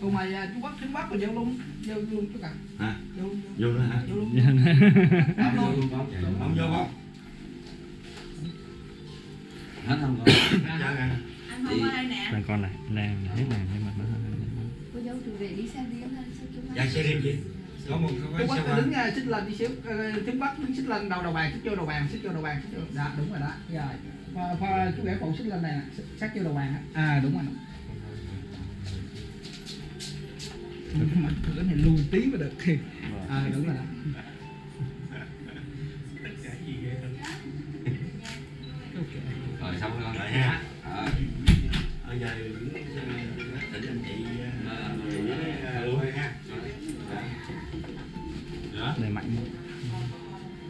còn mà à, Trung Quốc Trung Bắc mà vô luôn vô luôn chút cả. Hả? Vô luôn vô nữa hả? Vô luôn không vô luôn không vô con hết không con dạ. Nè anh không ở đây nè. Đang con này, làm hết làm nhưng mà nó cô dâu từ về đi xe riêng chú dạ xe riêng chị. Có một cái qua. đứng à, xích lên đi xíu ờ, Trung Bắc đứng xích lên đầu đầu bàn xích vô đầu bàn xích vô đầu bàn xích vô dạ đúng rồi đó. Rồi pha, pha chú rể phụ xích lên này nè xích- sát vô đầu bàn á. à đúng rồi Nhưng mà cửa này lùi tí mới được à đúng rồi đó. Rồi xong rồi con rồi. Ha Ờ. ở giờ tỉnh anh chị ờ, chị với ờ, luôn ha. Dạ. Để mạnh.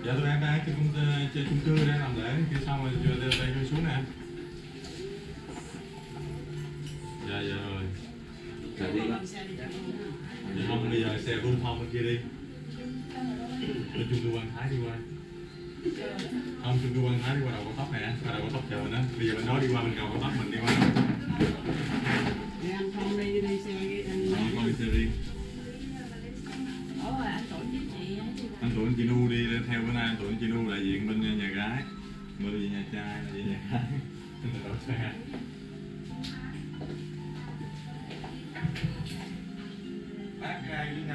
Dạ tụi em đang trên chung cư đang làm lễ kia xong rồi chưa đây đây xuống nè không bây giờ xe lưu thông bên kia đi. Bên chung cư quan thái đi qua. Không chung cư quan thái đi qua đầu cao tốc nè qua đầu cao tốc chờ mình á. Bây giờ bên đó đi qua bên cầu cao tốc mình đi qua. Anh không đi đi xe đi xe đi ủa anh tụi anh chị nu đi theo bữa nay anh tụi anh chị nu đại diện bên nhà gái. Bên bên nhà trai là nhà gái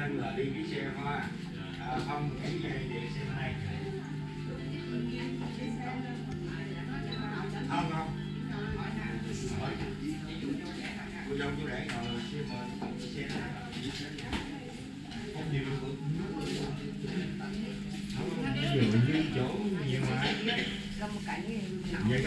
ngân là đi cái xe hoa. À, không cái về về xe này không không. Hỏi cô dâu chú rể ngồi xe cái xe này. Không nhiều được không nhiều chỗ nhiều mà. Cái